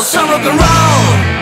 Some of the road.